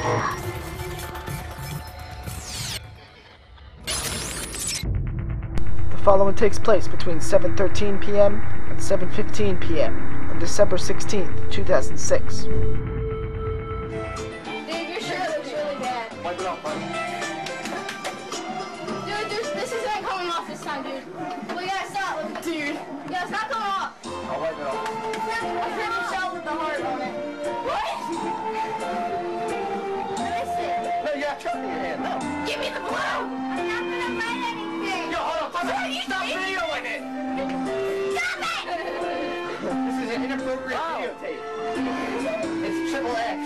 The following takes place between 7.13 p.m. and 7.15 p.m. on December 16, 2006. Dave, your shirt looks really bad. Wipe it off, buddy. Dude, this isn't coming off this time, dude. We gotta stop. Dude. Yeah, it's not coming got chocolate in your hand. No. Give me the blue! I'm not gonna write anything. Yo, hold on. Stop, you stop videoing it. Stop it! This is an inappropriate oh. videotape. It's triple X.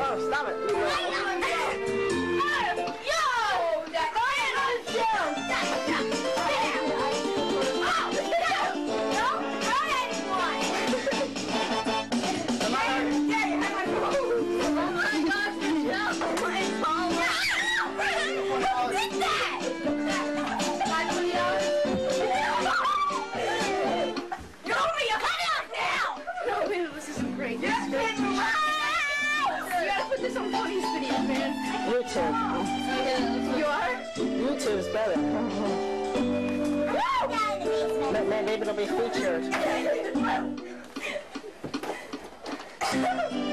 Oh, stop it. You gotta put this on Cody's video, man. YouTube. You are? YouTube's better. Maybe it'll be featured.